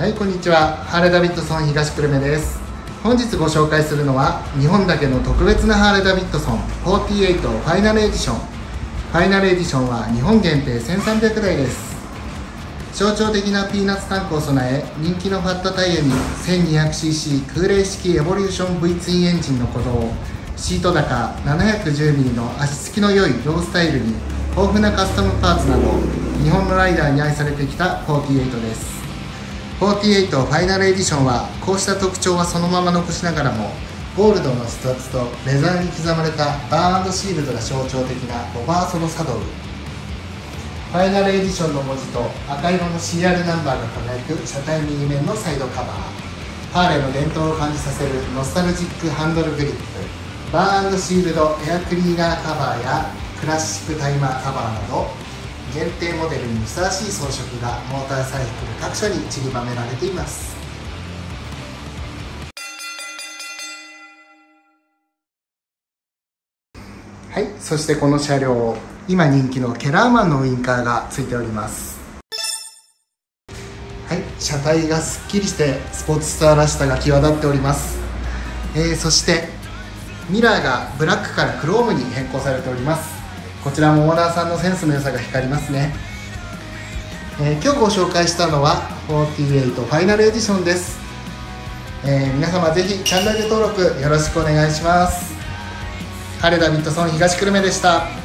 はいこんにちは。ハーレーダビッドソン東久留米です。本日ご紹介するのは日本だけの特別なハーレーダビッドソン48ファイナルエディション。ファイナルエディションは日本限定1300台です。象徴的なピーナッツタンクを備え人気のファットタイヤに 1200cc 空冷式エボリューション V ツインエンジンの鼓動シート高 710mm の足つきの良いロースタイルに豊富なカスタムパーツなど日本のライダーに愛されてきた48です。48ファイナルエディションはこうした特徴はそのまま残しながらもゴールドのスタッズとレザーに刻まれた Bar & Shield が象徴的なロバーソロサドル。ファイナルエディションの文字と赤色の CR ナンバーが輝く車体右面のサイドカバー。ハーレーの伝統を感じさせるノスタルジックハンドルグリップ。 Bar & Shield エアクリーナーカバーやクラシックタイマーカバーなど限定モデルにふさわしい装飾がモーターサイクル各所に散りばめられています。はいそしてこの車両今人気のケラーマンのウインカーがついております。はい車体がすっきりしてスポーツスターらしさが際立っております、えー、そしてミラーがブラックからクロームに変更されております。こちらもオーナーさんのセンスの良さが光りますね、えー、今日ご紹介したのは48ファイナルエディションです、えー、皆様ぜひチャンネル登録よろしくお願いします。彼田ミッドソン東久留米でした。